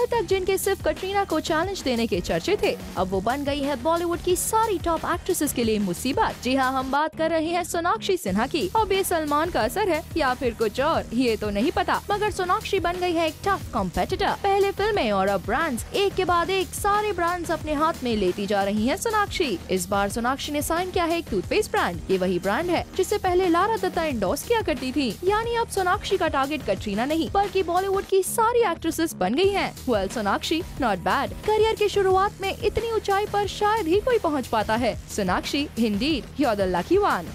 कल तक जिनके सिर्फ़ कटरीना को चैलेंज देने के चर्चे थे, अब वो बन गई है बॉलीवुड की सारी टॉप एक्ट्रेसेस के लिए मुसीबत। जी हाँ हम बात कर रहे हैं सोनाक्षी सिन्हा की। अब ये सलमान का असर है, या फिर कुछ और? ये तो नहीं पता, मगर सोनाक्षी बन गई है एक टफ कॉम्पिटिटर पहले फ़िल्में और अब ब्रांड्स एक के बाद एक, सारे ब्रांड्स अपने हाथ में लेती जा रही है सोनाक्षी। इस बार सोनाक्षी ने साइन किया है एक टूथपेस्ट ब्रांड ये वही ब्रांड है, जिसे पहले लारा दत्ता इंडोर्स किया करती थी। यानी अब सोनाक्षी का टारगेट कटरीना नहीं, बल्कि बॉलीवुड की सारी एक्ट्रेसेस बन गई हैं। Well Sonakshi not bad career की शुरुआत में इतनी ऊंचाई पर शायद ही कोई पहुँच पाता है। Sonakshi Hindi you are lucky one